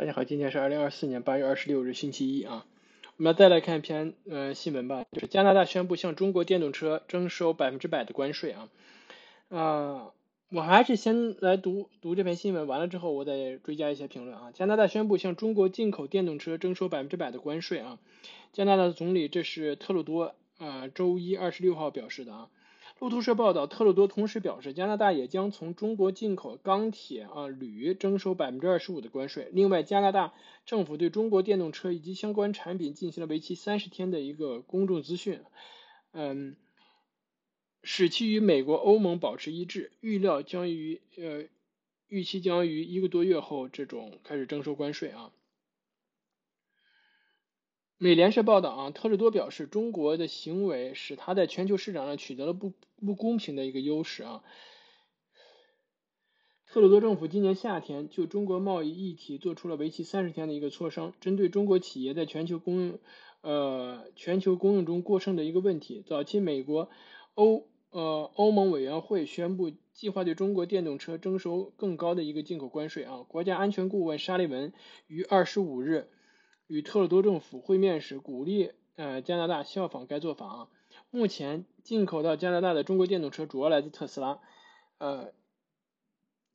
大家好，今天是二零二四年八月二十六日，星期一啊。我们再来看一篇呃新闻吧，就是加拿大宣布向中国电动车征收百分之百的关税啊。啊，我还是先来读读这篇新闻，完了之后我再追加一些评论啊。加拿大宣布向中国进口电动车征收百分之百的关税啊。加拿大的总理这是特鲁多啊，周一二十六号表示的啊。路透社报道，特鲁多同时表示，加拿大也将从中国进口钢铁、啊铝征收百分之二十五的关税。另外，加拿大政府对中国电动车以及相关产品进行了为期三十天的一个公众咨询，嗯，使其与美国、欧盟保持一致。预料将于呃，预期将于一个多月后这种开始征收关税啊。美联社报道啊，特鲁多表示，中国的行为使他在全球市场上取得了不不公平的一个优势啊。特鲁多政府今年夏天就中国贸易议题做出了为期三十天的一个磋商，针对中国企业在全球供应呃全球供应中过剩的一个问题。早期美国欧呃欧盟委员会宣布计划对中国电动车征收更高的一个进口关税啊。国家安全顾问沙利文于二十五日。与特鲁多政府会面时，鼓励呃加拿大效仿该做法啊。目前进口到加拿大的中国电动车主要来自特斯拉，呃，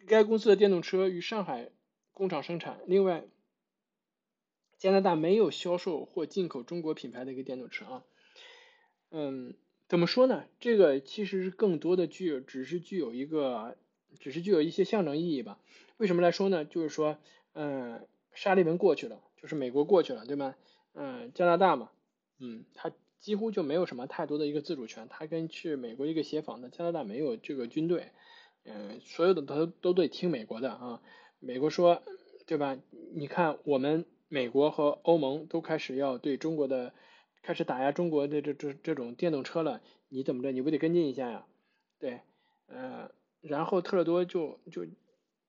该公司的电动车与上海工厂生产。另外，加拿大没有销售或进口中国品牌的一个电动车啊。嗯，怎么说呢？这个其实是更多的具有，只是具有一个，只是具有一些象征意义吧。为什么来说呢？就是说，嗯，沙利文过去了。就是美国过去了，对吗？嗯，加拿大嘛，嗯，他几乎就没有什么太多的一个自主权，他跟去美国一个协防的，加拿大没有这个军队，嗯，所有的都都得听美国的啊。美国说，对吧？你看我们美国和欧盟都开始要对中国的开始打压中国的这这这种电动车了，你怎么着？你不得跟进一下呀？对，呃，然后特鲁多就就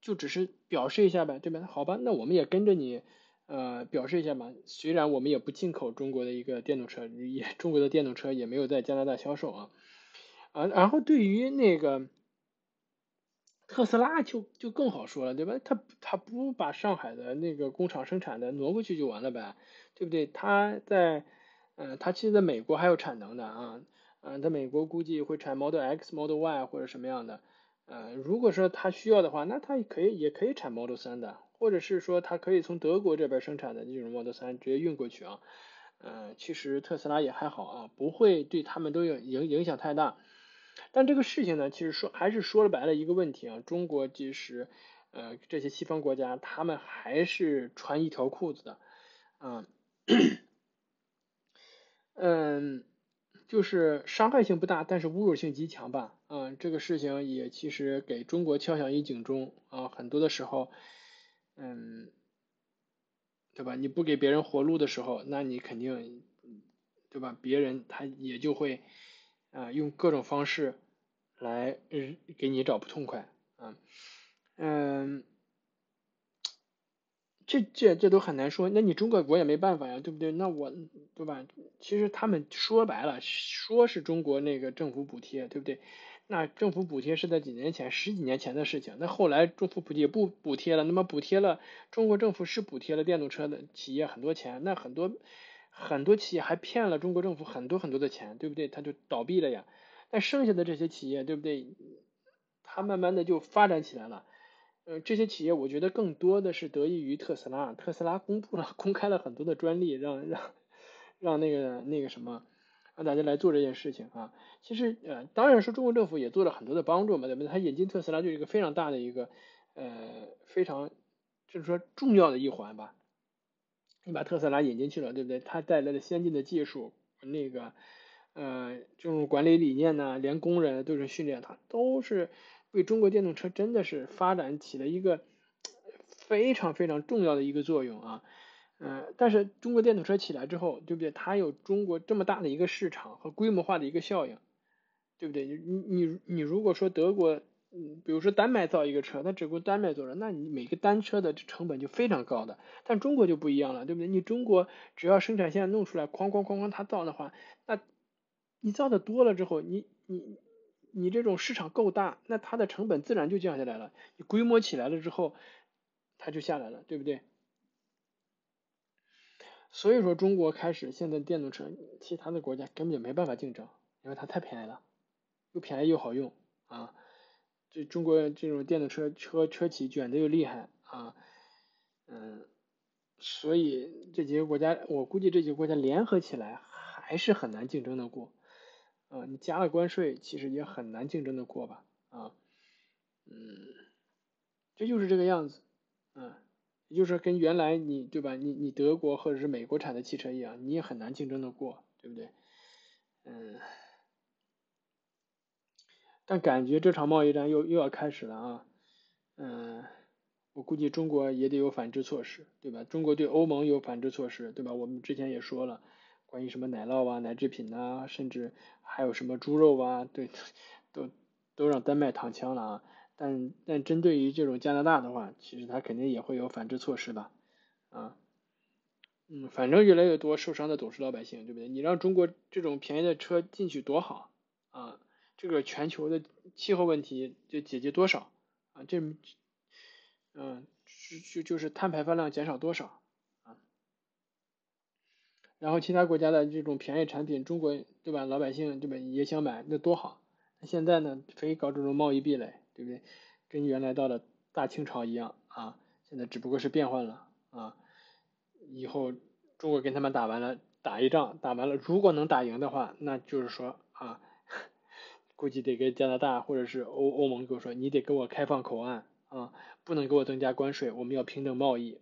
就只是表示一下呗，对吧？好吧，那我们也跟着你。呃，表示一下嘛，虽然我们也不进口中国的一个电动车，也中国的电动车也没有在加拿大销售啊，啊，然后对于那个特斯拉就就更好说了，对吧？他他不把上海的那个工厂生产的挪过去就完了呗，对不对？他在，嗯，他其实在美国还有产能的啊，嗯，在美国估计会产 Model X、Model Y 或者什么样的，呃，如果说他需要的话，那他可以也可以产 Model 3的。或者是说，它可以从德国这边生产的这种 Model 3直接运过去啊，呃，其实特斯拉也还好啊，不会对他们都有影影响太大。但这个事情呢，其实说还是说了白了一个问题啊，中国其实呃这些西方国家他们还是穿一条裤子的，嗯，嗯，就是伤害性不大，但是侮辱性极强吧，嗯，这个事情也其实给中国敲响一警钟啊，很多的时候。嗯，对吧？你不给别人活路的时候，那你肯定，对吧？别人他也就会啊用各种方式来给你找不痛快嗯。嗯，这这这都很难说。那你中国我也没办法呀，对不对？那我对吧？其实他们说白了，说是中国那个政府补贴，对不对？那政府补贴是在几年前、十几年前的事情。那后来政府补贴不补贴了，那么补贴了，中国政府是补贴了电动车的企业很多钱。那很多很多企业还骗了中国政府很多很多的钱，对不对？他就倒闭了呀。那剩下的这些企业，对不对？它慢慢的就发展起来了。呃，这些企业我觉得更多的是得益于特斯拉。特斯拉公布了、公开了很多的专利，让让让那个那个什么。让大家来做这件事情啊，其实呃，当然说中国政府也做了很多的帮助嘛，对不对？他引进特斯拉就是一个非常大的一个呃非常就是说重要的一环吧。你把特斯拉引进去了，对不对？它带来的先进的技术，那个呃这种管理理念呢，连工人都是训练，它都是为中国电动车真的是发展起了一个非常非常重要的一个作用啊。嗯，但是中国电动车起来之后，对不对？它有中国这么大的一个市场和规模化的一个效应，对不对？你你你如果说德国，嗯，比如说丹麦造一个车，它只顾丹麦做了，那你每个单车的成本就非常高的。但中国就不一样了，对不对？你中国只要生产线弄出来，哐哐哐哐它造的话，那你造的多了之后，你你你这种市场够大，那它的成本自然就降下来了。你规模起来了之后，它就下来了，对不对？所以说中国开始现在电动车，其他的国家根本就没办法竞争，因为它太便宜了，又便宜又好用啊。这中国这种电动车车车企卷的又厉害啊，嗯，所以这几个国家，我估计这几个国家联合起来还是很难竞争的过，啊，你加了关税，其实也很难竞争的过吧，啊，嗯，这就是这个样子，嗯，也就是跟原来你对吧，你你德国或者是美国产的汽车一样，你也很难竞争的过，对不对？嗯。但感觉这场贸易战又又要开始了啊，嗯，我估计中国也得有反制措施，对吧？中国对欧盟有反制措施，对吧？我们之前也说了，关于什么奶酪啊、奶制品呐，甚至还有什么猪肉啊，对，都都让丹麦躺枪了啊。但但针对于这种加拿大的话，其实它肯定也会有反制措施吧，啊，嗯，反正越来越多受伤的总是老百姓，对不对？你让中国这种便宜的车进去多好啊！这个全球的气候问题就解决多少啊？这，嗯，就就就是碳排放量减少多少啊？然后其他国家的这种便宜产品，中国对吧？老百姓对吧也想买，那多好。现在呢，非搞这种贸易壁垒，对不对？跟原来到了大清朝一样啊，现在只不过是变换了啊。以后中国跟他们打完了，打一仗，打完了，如果能打赢的话，那就是说啊。估计得跟加拿大或者是欧欧盟跟我说，你得给我开放口岸啊，不能给我增加关税，我们要平等贸易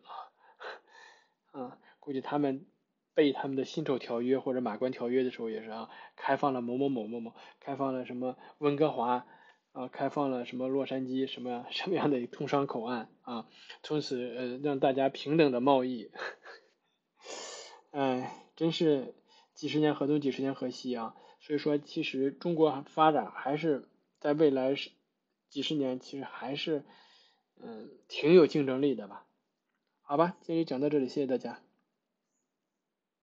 啊，啊，估计他们背他们的辛丑条约或者马关条约的时候也是啊，开放了某某某某某，开放了什么温哥华啊，开放了什么洛杉矶什么什么样的通商口岸啊，从此呃让大家平等的贸易，哎，真是几十年河东几十年河西啊。所以说，其实中国发展还是在未来是几十年，其实还是嗯挺有竞争力的吧？好吧，今天讲到这里，谢谢大家。